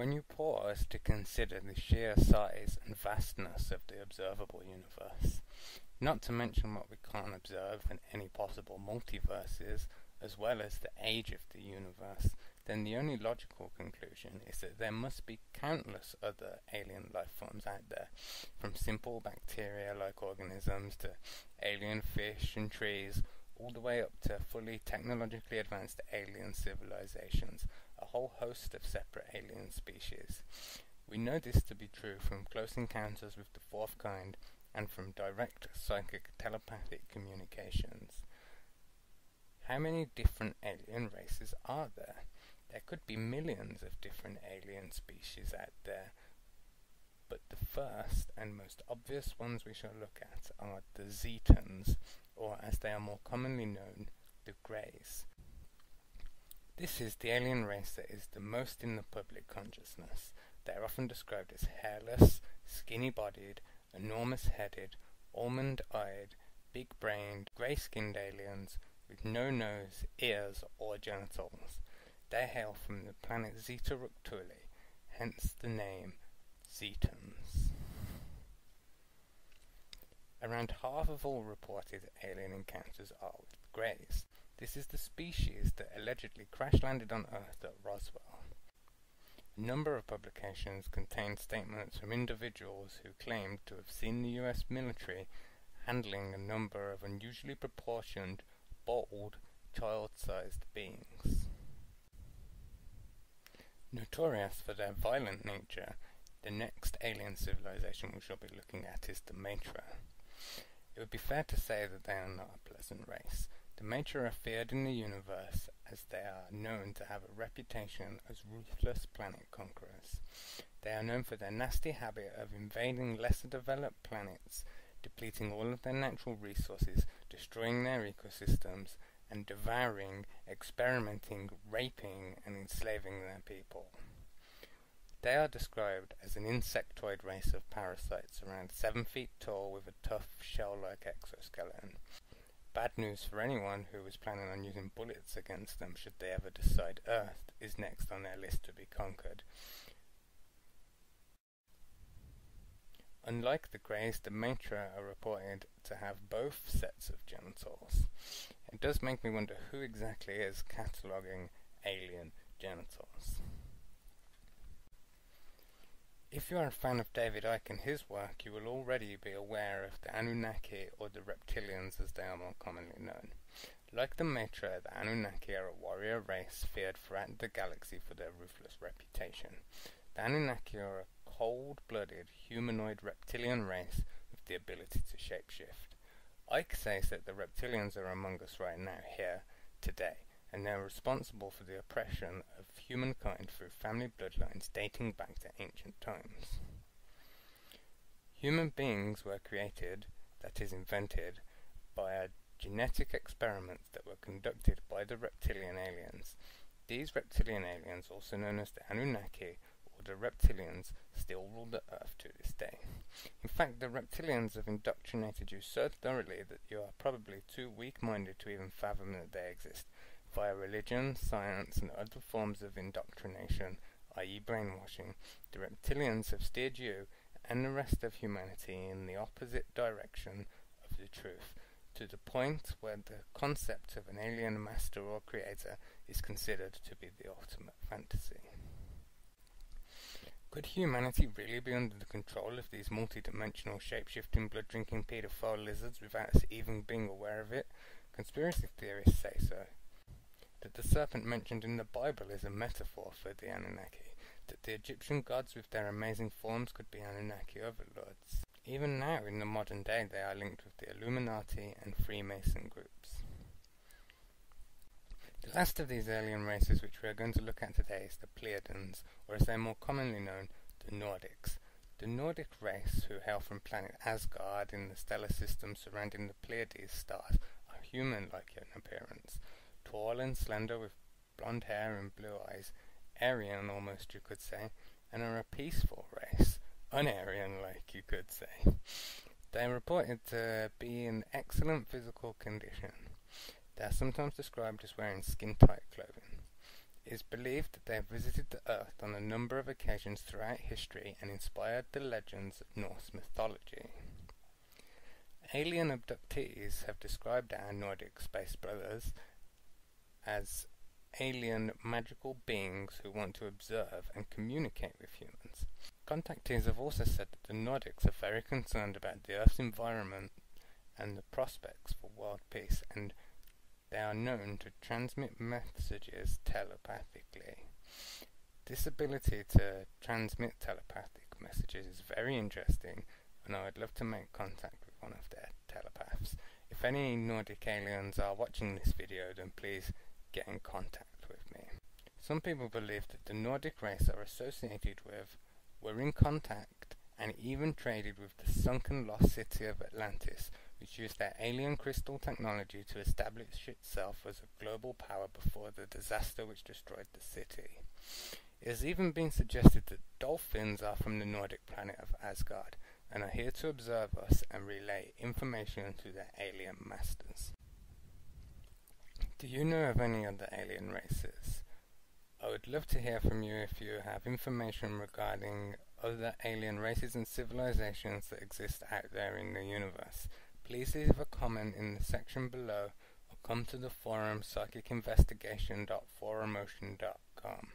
When you pause to consider the sheer size and vastness of the observable universe, not to mention what we can't observe in any possible multiverses, as well as the age of the universe, then the only logical conclusion is that there must be countless other alien life forms out there, from simple bacteria-like organisms to alien fish and trees, all the way up to fully technologically advanced alien civilizations, a whole host of separate alien species. We know this to be true from close encounters with the fourth kind and from direct psychic telepathic communications. How many different alien races are there? There could be millions of different alien species out there, but the first and most obvious ones we shall look at are the Zetans, or as they are more commonly known, the Greys. This is the alien race that is the most in the public consciousness. They are often described as hairless, skinny-bodied, enormous-headed, almond-eyed, big-brained, grey-skinned aliens with no nose, ears, or genitals. They hail from the planet Zeta Reticuli, hence the name Zetans. Around half of all reported alien encounters are with greys. This is the species that allegedly crash-landed on Earth at Roswell. A number of publications contain statements from individuals who claimed to have seen the US military handling a number of unusually proportioned, bold, child-sized beings. Notorious for their violent nature, the next alien civilization we shall be looking at is the Matra. It would be fair to say that they are not a pleasant race. The are feared in the universe as they are known to have a reputation as ruthless planet conquerors. They are known for their nasty habit of invading lesser developed planets, depleting all of their natural resources, destroying their ecosystems, and devouring, experimenting, raping, and enslaving their people. They are described as an insectoid race of parasites around 7 feet tall with a tough shell-like exoskeleton. Bad news for anyone who was planning on using bullets against them should they ever decide Earth is next on their list to be conquered. Unlike the Greys, the Matra are reported to have both sets of genitals. It does make me wonder who exactly is cataloguing alien genitals. If you are a fan of David Icke and his work, you will already be aware of the Anunnaki, or the reptilians as they are more commonly known. Like the Matra, the Anunnaki are a warrior race feared throughout the galaxy for their ruthless reputation. The Anunnaki are a cold-blooded, humanoid reptilian race with the ability to shapeshift. Icke says that the reptilians are among us right now, here, today, and they are responsible for the oppression of humankind through family bloodlines dating back to ancient times. Human beings were created, that is invented, by a genetic experiments that were conducted by the reptilian aliens. These reptilian aliens, also known as the Anunnaki, or the reptilians still rule the earth to this day. In fact, the reptilians have indoctrinated you so thoroughly that you are probably too weak-minded to even fathom that they exist. Via religion, science, and other forms of indoctrination, i.e. brainwashing, the reptilians have steered you and the rest of humanity in the opposite direction of the truth, to the point where the concept of an alien master or creator is considered to be the ultimate fantasy. Could humanity really be under the control of these multi-dimensional shape-shifting blood-drinking pedophile lizards without us even being aware of it? Conspiracy theorists say so. That the serpent mentioned in the Bible is a metaphor for the Anunnaki. That the Egyptian gods with their amazing forms could be Anunnaki overlords. Even now, in the modern day, they are linked with the Illuminati and Freemason groups. The last of these alien races which we are going to look at today is the Pleiadians, or as they are more commonly known, the Nordics. The Nordic race, who hail from planet Asgard in the stellar system surrounding the Pleiades stars, are human-like in appearance, tall and slender with blonde hair and blue eyes, Aryan almost you could say, and are a peaceful race, un-Aryan-like you could say. They are reported to be in excellent physical condition. They are sometimes described as wearing skin-tight clothing. It is believed that they have visited the Earth on a number of occasions throughout history and inspired the legends of Norse mythology. Alien abductees have described our Nordic space brothers as alien magical beings who want to observe and communicate with humans. Contactees have also said that the Nordics are very concerned about the Earth's environment and the prospects for world peace, and they are known to transmit messages telepathically. This ability to transmit telepathic messages is very interesting, and I would love to make contact with one of their telepaths. If any Nordic aliens are watching this video, then please get in contact with me. Some people believe that the Nordic race are associated with, were in contact, and even traded with the sunken lost city of Atlantis, which used their alien crystal technology to establish itself as a global power before the disaster which destroyed the city. It has even been suggested that dolphins are from the Nordic planet of Asgard, and are here to observe us and relay information to their alien masters. Do you know of any other alien races? I would love to hear from you if you have information regarding other alien races and civilizations that exist out there in the universe. Please leave a comment in the section below or come to the forum psychicinvestigation.forumocean.com.